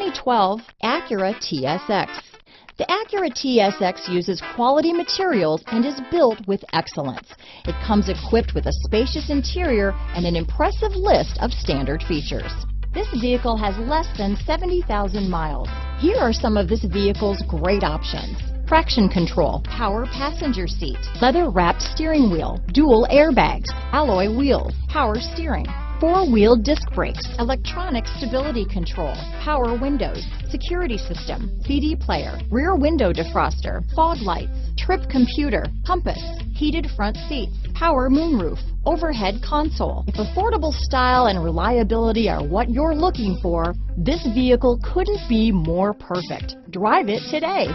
2012 Acura TSX. The Acura TSX uses quality materials and is built with excellence. It comes equipped with a spacious interior and an impressive list of standard features. This vehicle has less than 70,000 miles. Here are some of this vehicle's great options. Traction control, power passenger seat, leather wrapped steering wheel, dual airbags, alloy wheels, power steering, four-wheel disc brakes, electronic stability control, power windows, security system, CD player, rear window defroster, fog lights, trip computer, compass, heated front seats, power moonroof, overhead console. If affordable style and reliability are what you're looking for, this vehicle couldn't be more perfect. Drive it today.